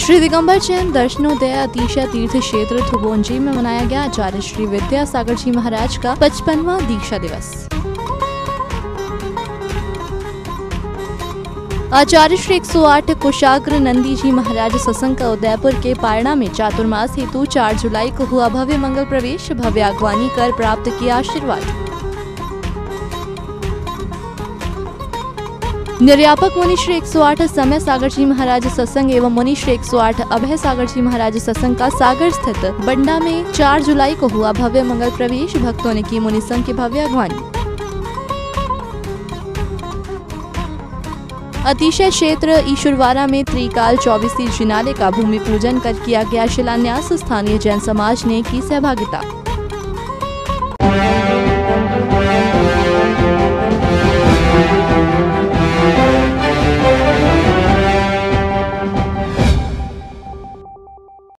श्री दिगंबर जैन दर्शनोदय अतिशय तीर्थ क्षेत्र, थुबोंजी में मनाया गया आचार्य श्री विद्यासागर जी महाराज का पचपनवा दीक्षा दिवस। आचार्य श्री 108 कुशाग्र नंदी जी महाराज सत्संग का उदयपुर के पारणा में चातुर्मास हेतु 4 जुलाई को हुआ भव्य मंगल प्रवेश, भव्य अगवानी कर प्राप्त किया आशीर्वाद। निर्यापक मुनिश्री एक सौ आठ, समय सागर जी महाराज सत्संग एवं मुनिश्री एक सौ आठ, अभय सागर जी महाराज सत्संग का सागर स्थित बंडा में 4 जुलाई को हुआ भव्य मंगल प्रवेश। भक्तों ने की मुनि संघ की भव्य अगवानी अतिशय क्षेत्र ईश्वरवारा में त्रिकाल चौबीसी जिनाले का भूमि पूजन कर किया गया शिलान्यास। स्थानीय जैन समाज ने की सहभागिता।